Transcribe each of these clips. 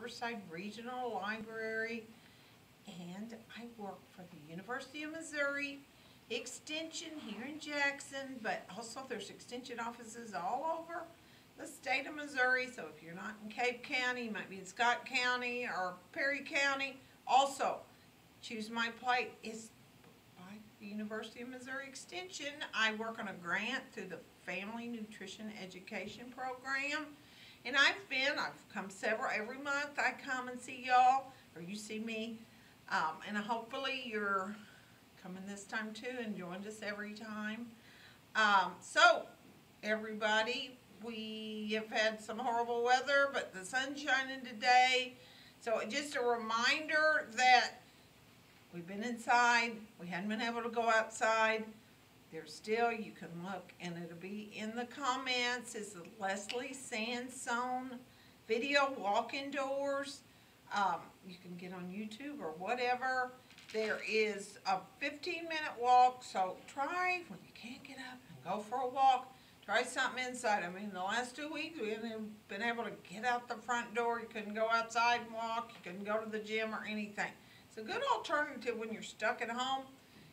Riverside Regional Library, and I work for the University of Missouri Extension here in Jackson, but also there's extension offices all over the state of Missouri, so if you're not in Cape County, you might be in Scott County or Perry County. Also, Choose My Plate is by the University of Missouri Extension. I work on a grant through the Family Nutrition Education Program. And I've been, I've come several, every month I come and see y'all, or you see me. Um, and hopefully you're coming this time too and joined us every time. Um, so, everybody, we have had some horrible weather, but the sun's shining today. So just a reminder that we've been inside, we hadn't been able to go outside. There's still, you can look, and it'll be in the comments, it's the Leslie Sansone video walk indoors. Um, you can get on YouTube or whatever. There is a fifteen minute walk, so try, when you can't get up, and go for a walk. Try something inside. I mean, the last two weeks, we haven't been able to get out the front door. You couldn't go outside and walk. You couldn't go to the gym or anything. It's a good alternative when you're stuck at home.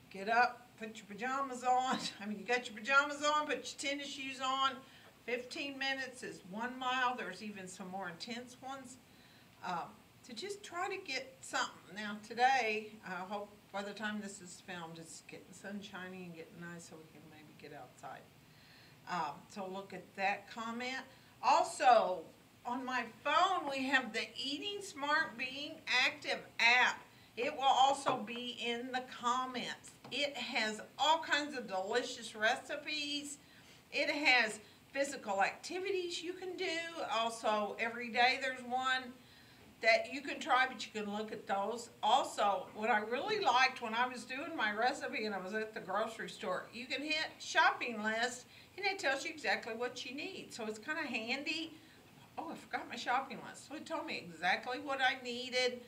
Get up, put your pajamas on. I mean, you got your pajamas on, put your tennis shoes on. 15 minutes is one mile. There's even some more intense ones. Um, to just try to get something. Now today, I hope by the time this is filmed, it's getting sunshiny and getting nice so we can maybe get outside. Um, so look at that comment. Also, on my phone, we have the Eating Smart Being Active app. It will also be in the comments. It has all kinds of delicious recipes. It has physical activities you can do. Also, every day there's one that you can try, but you can look at those. Also, what I really liked when I was doing my recipe and I was at the grocery store, you can hit shopping list and it tells you exactly what you need. So it's kind of handy. Oh, I forgot my shopping list. So it told me exactly what I needed.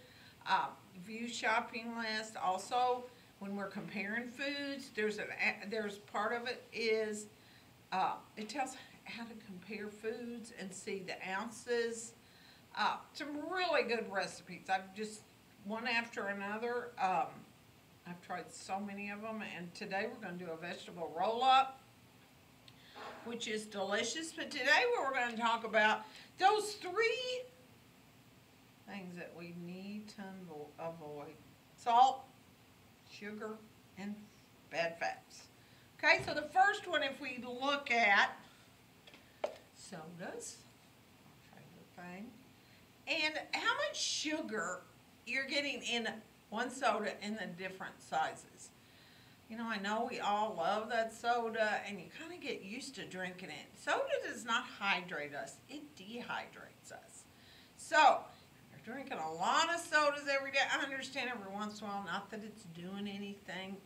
Uh, view shopping list. Also, when we're comparing foods, there's an there's part of it is uh, it tells how to compare foods and see the ounces. Uh, some really good recipes. I've just one after another. Um, I've tried so many of them, and today we're going to do a vegetable roll up which is delicious. But today we're going to talk about those three things that we need to avoid. Salt, sugar, and bad fats. Okay, so the first one, if we look at sodas, favorite thing, and how much sugar you're getting in one soda in the different sizes. You know, I know we all love that soda and you kind of get used to drinking it. Soda does not hydrate us, it dehydrates us. So, drinking a lot of sodas every day, I understand every once in a while, not that it's doing anything,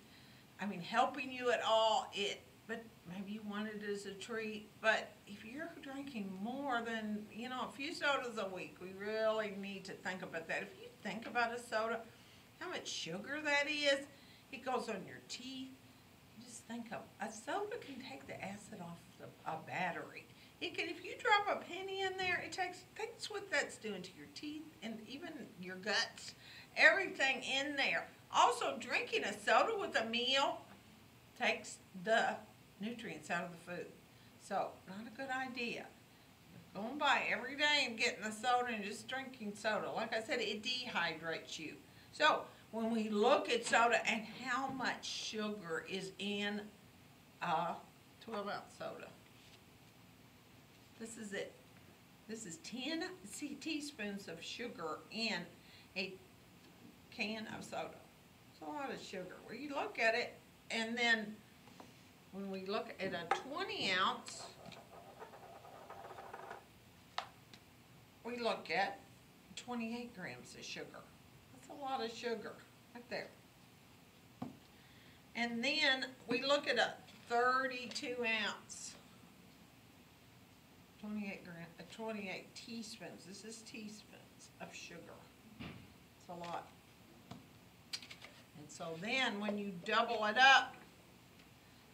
I mean, helping you at all, it, but maybe you want it as a treat. But if you're drinking more than, you know, a few sodas a week, we really need to think about that. If you think about a soda, how much sugar that is, it goes on your teeth. Just think of a soda can take the acid off the, a battery. It can, if you drop a penny in there, it takes, thinks what that's doing to your teeth and even your guts, everything in there. Also, drinking a soda with a meal takes the nutrients out of the food. So, not a good idea. Going by every day and getting a soda and just drinking soda. Like I said, it dehydrates you. So, when we look at soda and how much sugar is in a 12 ounce soda. This is it. This is 10 teaspoons of sugar in a can of soda. It's a lot of sugar. We look at it and then when we look at a 20 ounce, we look at 28 grams of sugar That's a lot of sugar, right there. And then we look at a 32 ounce, 28 gram, uh, 28 teaspoons. This is teaspoons of sugar. It's a lot. And so then when you double it up,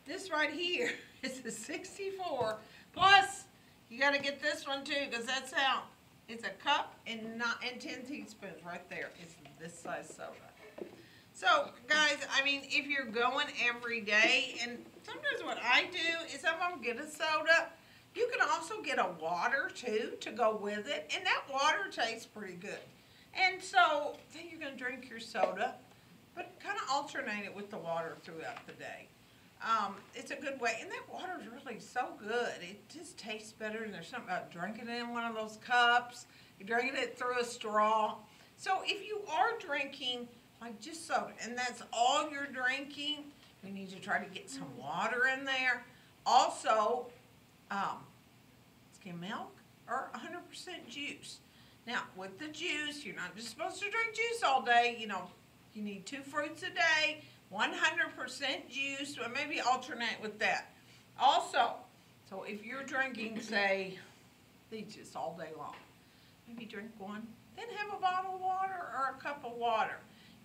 this right here is a 64. Plus, you got to get this one too because that's how It's a cup and not, and ten teaspoons right there is this size soda. So, guys, I mean, if you're going every day, and sometimes what I do is I'm gonna get a soda, you can also get a water too to go with it, and that water tastes pretty good. And so, then you're gonna drink your soda, but kind of alternate it with the water throughout the day. Um, it's a good way, and that water is really so good. It just tastes better, and there's something about drinking it in one of those cups. You're drinking it through a straw. So if you are drinking like just soda, and that's all you're drinking, you need to try to get some water in there. Also, um, skim milk or 100% juice. Now, with the juice, you're not just supposed to drink juice all day. You know, you need two fruits a day, 100% juice, or maybe alternate with that. Also, so if you're drinking, say, these just all day long, maybe drink one, then have a bottle of water or a cup of water.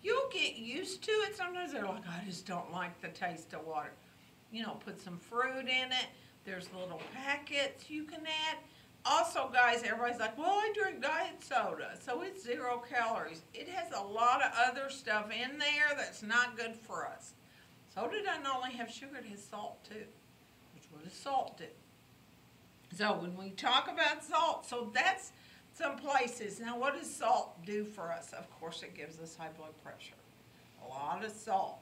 You'll get used to it. Sometimes they're like, I just don't like the taste of water. You know, put some fruit in it. There's little packets you can add. Also, guys, everybody's like, well, I drink diet soda, so it's zero calories. It has a lot of other stuff in there that's not good for us. Soda doesn't only have sugar, it has salt too, which what does salt do? So when we talk about salt, so that's some places. Now, what does salt do for us? Of course, it gives us high blood pressure. A lot of salt.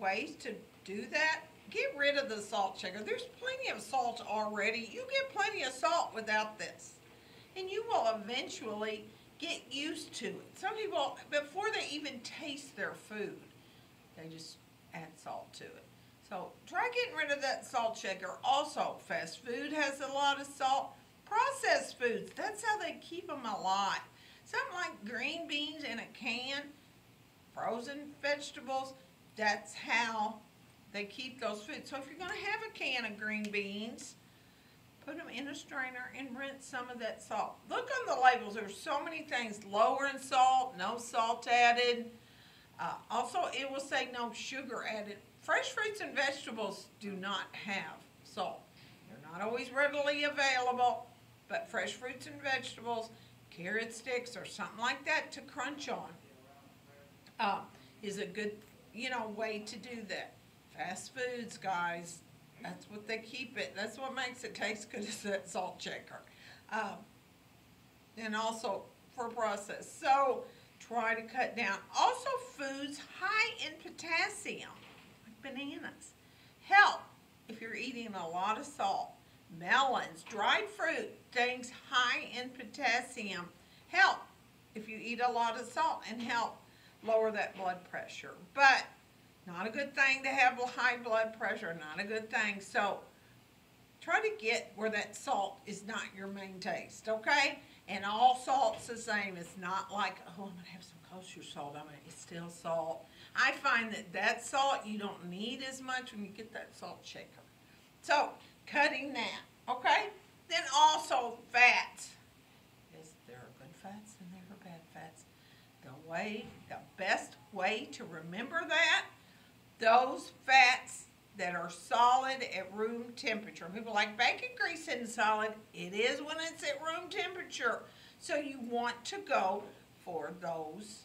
Ways to do that get rid of the salt shaker. There's plenty of salt already. You get plenty of salt without this. And you will eventually get used to it. Some people, before they even taste their food, they just add salt to it. So try getting rid of that salt shaker. Also, fast food has a lot of salt. Processed foods, that's how they keep them alive. Something like green beans in a can, frozen vegetables, that's how they keep those foods. So if you're going to have a can of green beans, put them in a strainer and rinse some of that salt. Look on the labels. There's so many things. Lower in salt, no salt added. Uh, also, it will say no sugar added. Fresh fruits and vegetables do not have salt. They're not always readily available, but fresh fruits and vegetables, carrot sticks or something like that to crunch on uh, is a good, you know, way to do that. Fast foods, guys, that's what they keep it. That's what makes it taste good is that salt shaker. Um, and also for process. So try to cut down. Also foods high in potassium, like bananas. Help if you're eating a lot of salt. Melons, dried fruit, things high in potassium. Help if you eat a lot of salt and help lower that blood pressure. But not a good thing to have high blood pressure, not a good thing. So try to get where that salt is not your main taste, okay? And all salt's the same. It's not like, oh, I'm gonna have some kosher salt. I mean, it's still salt. I find that that salt you don't need as much when you get that salt shaker. So cutting that, okay? Then also fats. Is there are good fats and there are bad fats. The way, the best way to remember that those fats that are solid at room temperature. People like bacon grease isn't solid. It is when it's at room temperature. So you want to go for those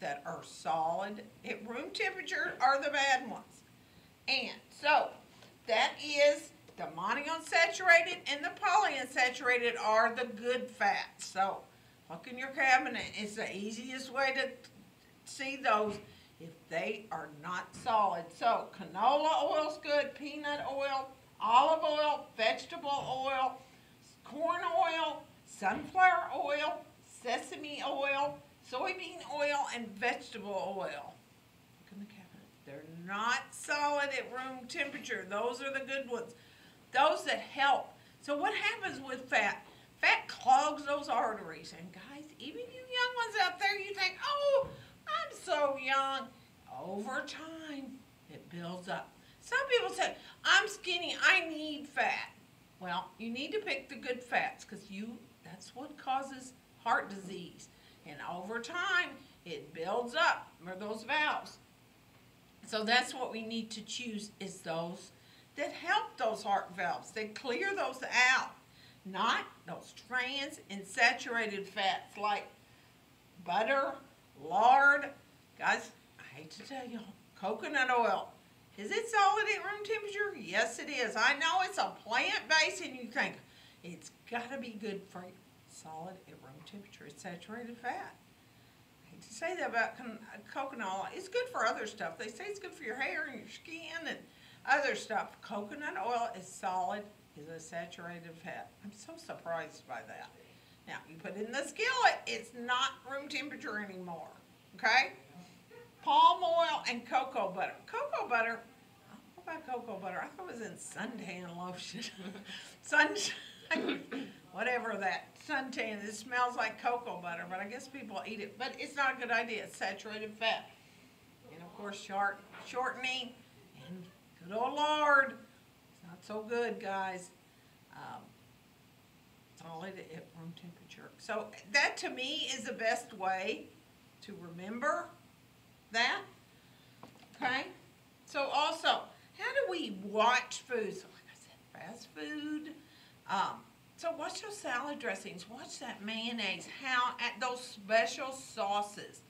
that are solid at room temperature are the bad ones. And so that is the monounsaturated and the polyunsaturated are the good fats. So look in your cabinet. It's the easiest way to see those if they are not solid. So canola oil's good, peanut oil, olive oil, vegetable oil, corn oil, sunflower oil, sesame oil, soybean oil, and vegetable oil. Look in the cabinet. They're not solid at room temperature. Those are the good ones. Those that help. So what happens with fat? Fat clogs those arteries. And guys, even you young ones out there, you think, oh, so young. Oh. Over time, it builds up. Some people say, I'm skinny, I need fat. Well, you need to pick the good fats because you that's what causes heart disease. And over time, it builds up or those valves. So that's what we need to choose is those that help those heart valves. that clear those out. not those trans and saturated fats like butter, lard. Guys, I hate to tell y'all, coconut oil. Is it solid at room temperature? Yes, it is. I know it's a plant based and you think it's gotta be good for you. Solid at room temperature. It's saturated fat. I hate to say that about con- coconut oil. It's good for other stuff. They say it's good for your hair and your skin and other stuff. Coconut oil is solid, is a saturated fat. I'm so surprised by that. Now, you put it in the skillet, it's not room temperature anymore, okay? Palm oil and cocoa butter. Cocoa butter, what about cocoa butter, I thought it was in suntan lotion. Sunshine, whatever that suntan, it smells like cocoa butter, but I guess people eat it. But it's not a good idea, it's saturated fat. And of course, short, shortening and good old lard. It's not so good, guys. Um, solid at room temperature. So that to me is the best way to remember that. Okay? So also, how do we watch foods? Like I said, fast food. Um, so watch those salad dressings. Watch that mayonnaise. How at those special sauces.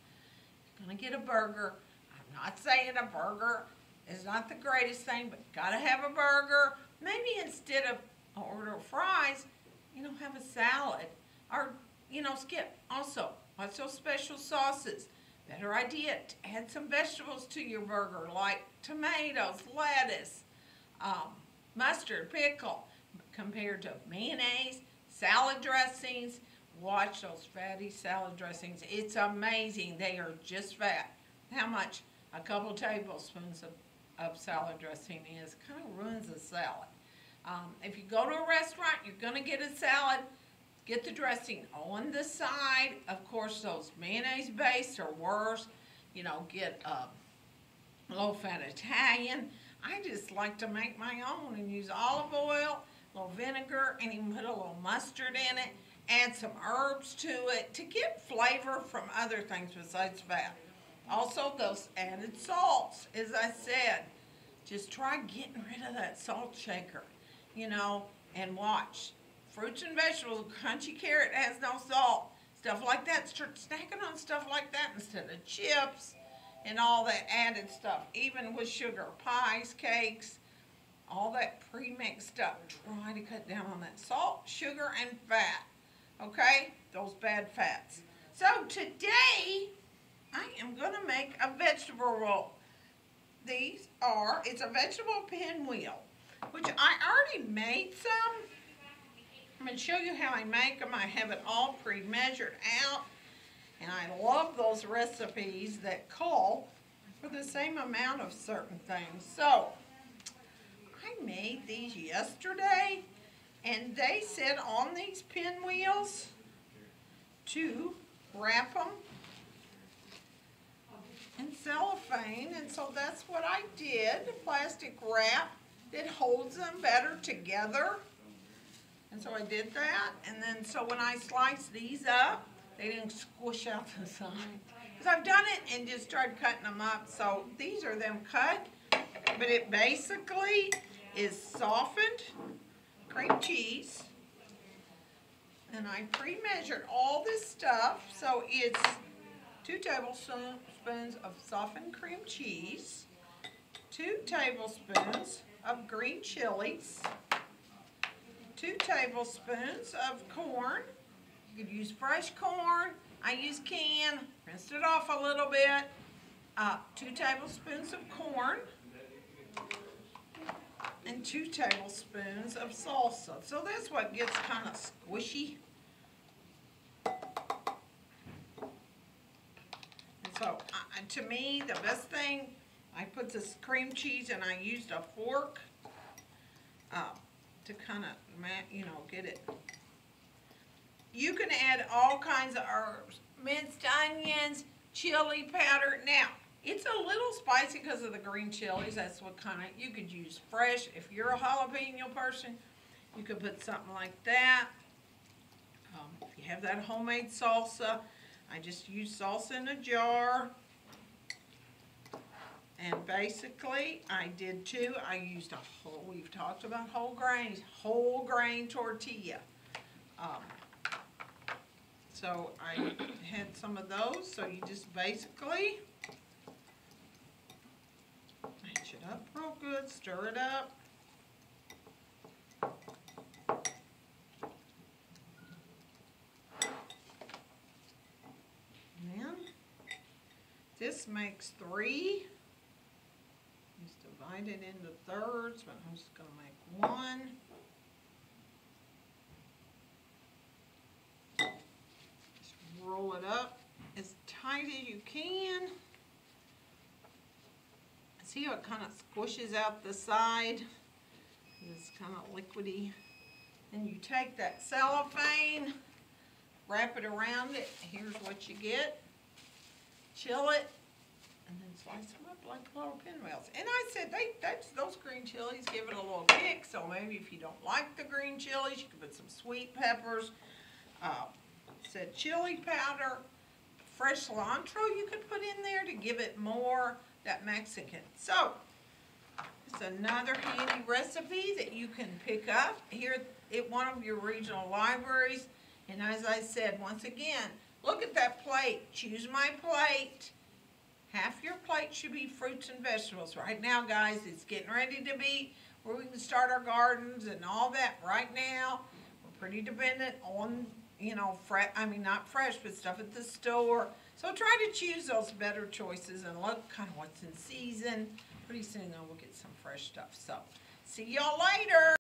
You're gonna get a burger. I'm not saying a burger is not the greatest thing, but gotta have a burger. Maybe instead of order fries, you know, have a salad. Or, you know, skip. Also, watch those special sauces. Better idea to add some vegetables to your burger, like tomatoes, lettuce, um, mustard, pickle, compared to mayonnaise, salad dressings. Watch those fatty salad dressings. It's amazing. They are just fat. How much? A couple tablespoons of, of salad dressing is. Kind of ruins the salad. Um, if you go to a restaurant, you're going to get a salad. Get the dressing on the side. Of course, those mayonnaise based are worse. You know, get a low fat Italian. I just like to make my own and use olive oil, a little vinegar, and even put a little mustard in it. Add some herbs to it to get flavor from other things besides fat. Also, those added salts, as I said. Just try getting rid of that salt shaker, you know, and watch fruits and vegetables, crunchy carrot has no salt, stuff like that. Start snacking on stuff like that instead of chips and all that added stuff, even with sugar, pies, cakes, all that pre-mixed stuff. Try to cut down on that salt, sugar, and fat, okay? Those bad fats. So today, I am gonna make a vegetable roll. These are, it's a vegetable pinwheel, which I already made some. I'm going to show you how I make them. I have it all pre-measured out. And I love those recipes that call for the same amount of certain things. So, I made these yesterday. And they said on these pinwheels to wrap them in cellophane. And so that's what I did. Plastic wrap that holds them better together. And so I did that, and then so when I sliced these up, they didn't squish out the side. Because I've done it and just started cutting them up, so these are them cut, but it basically is softened cream cheese. And I pre-measured all this stuff, so it's two tablespoons of softened cream cheese, two tablespoons of green chilies, two tablespoons of corn. You could use fresh corn. I use can. Rinsed it off a little bit. Uh, two tablespoons of corn. And two tablespoons of salsa. So that's what gets kind of squishy. And so uh, to me, the best thing, I put this cream cheese and I used a fork. Uh, to kind of, you know, get it. You can add all kinds of herbs, minced onions, chili powder. Now, it's a little spicy because of the green chilies. That's what kind of, you could use fresh. If you're a jalapeno person, you could put something like that. Um, you have that homemade salsa, I just use salsa in a jar. And basically, I did too. I used a whole, we've talked about whole grains, whole grain tortilla. Um, So I had some of those, so you just basically Match it up real good, stir it up. And this makes three. Divide it into thirds, but I'm just gonna make one. Just roll it up as tight as you can. See how it kind of squishes out the side? It's kind of liquidy. Then you take that cellophane, wrap it around it. Here's what you get. Chill it, and then slice them up like little pinwheels. And I said they that's those green chilies give it a little kick. So maybe if you don't like the green chilies, you can put some sweet peppers. Uh, said chili powder, fresh cilantro you could put in there to give it more that Mexican. So, it's another handy recipe that you can pick up here at one of your regional libraries. And as I said, once again, look at that plate. Choose my plate. Half your plate should be fruits and vegetables. Right now, guys, it's getting ready to be where we can start our gardens and all that. Right now, we're pretty dependent on, you know, fresh, I mean, not fresh, but stuff at the store. So try to choose those better choices and look kind of what's in season. Pretty soon, though, we'll get some fresh stuff. So, see y'all later.